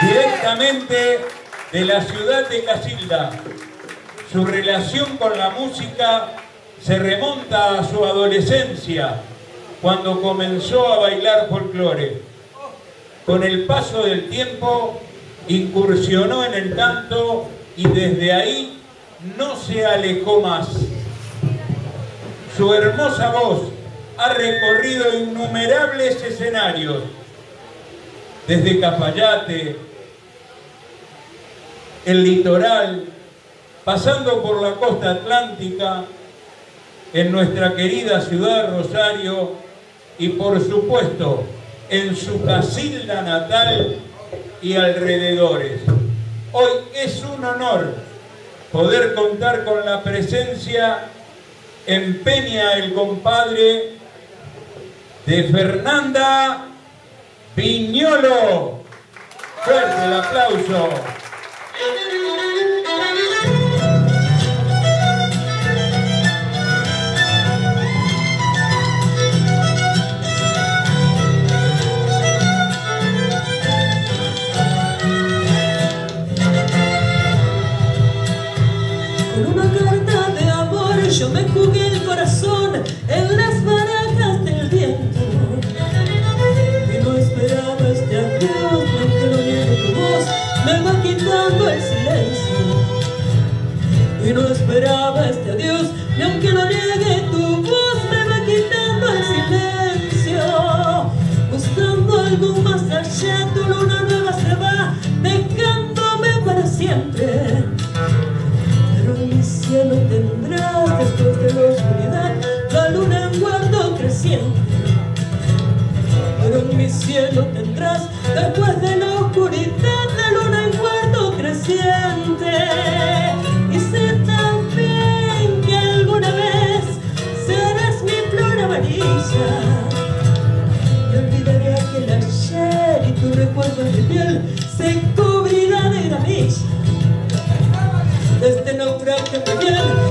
directamente de la ciudad de Casilda. Su relación con la música se remonta a su adolescencia, cuando comenzó a bailar folclore. Con el paso del tiempo incursionó en el canto y desde ahí no se alejó más. Su hermosa voz ha recorrido innumerables escenarios, desde Cafayate, el litoral, pasando por la costa atlántica, en nuestra querida ciudad Rosario y por supuesto en su casilda natal y alrededores. Hoy es un honor poder contar con la presencia en Peña el compadre de Fernanda Piñolo. Fuerte el aplauso. mi cielo tendrás después de la oscuridad de luna en cuarto creciente. Y sé también que alguna vez serás mi flor amarilla. Y olvidaré aquel ayer y tu recuerdo de piel se cubrirá de gramilla. Desde naufragio de piel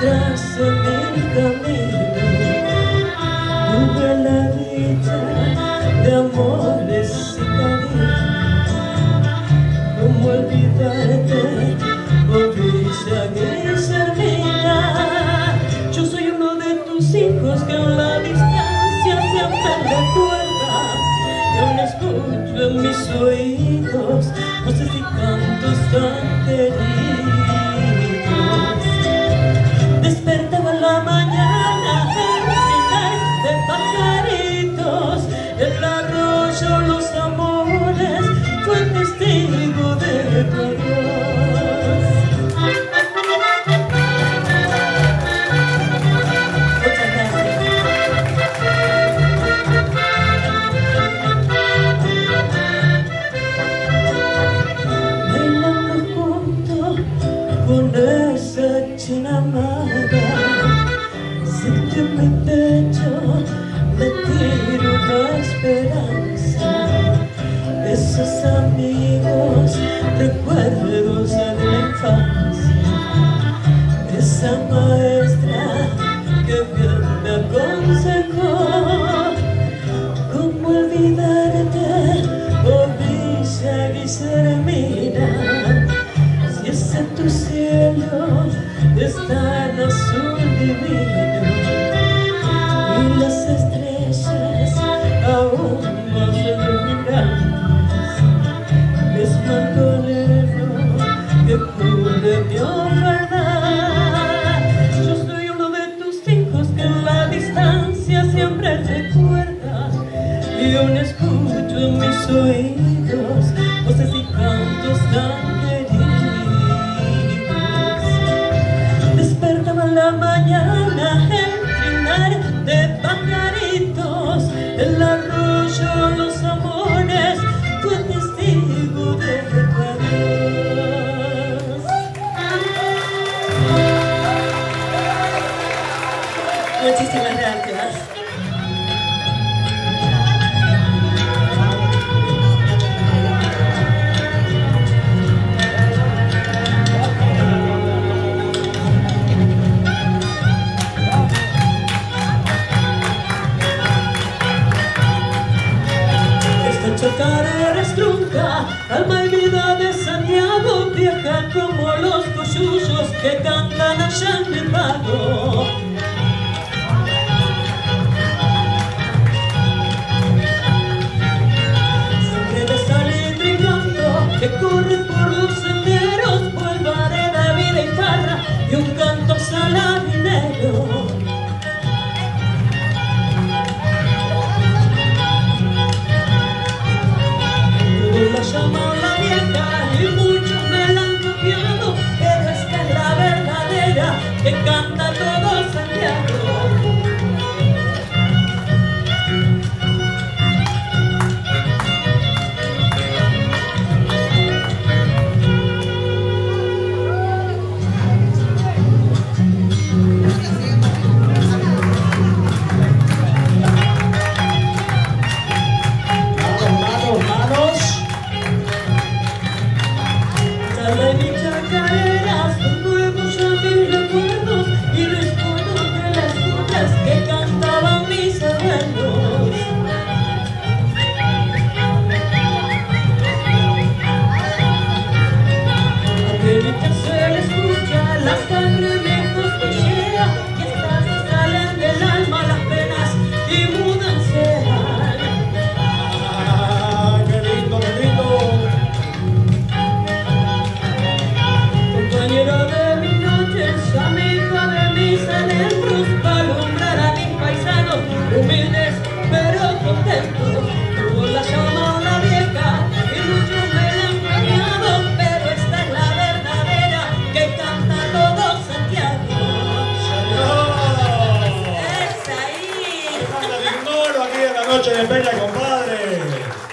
trazo mi camino. Nunca la vida de amores y cariño como olvidarte oh brisa gris hermina yo soy uno de tus hijos que en la distancia siempre recuerda y aún escucho en mis oídos. No sé si cantos tan la mañana el de pajaritos, el arroyo, los amores, fue testigo de esa maestra que bien me aconsejó. Cómo olvidarte oh Villa Guillermina. Si ese tu cielo es tan azul divino. Y las estrellas aún no se iluminan. Es mandolero que cubre mi eu não escuto, me sou eu. como los coyullos que cantan allá en el vago. Siempre me sale tricanto que corre por los senderos, polvareda, David y farra y un canto saladinero. La noche de Peña, compadre.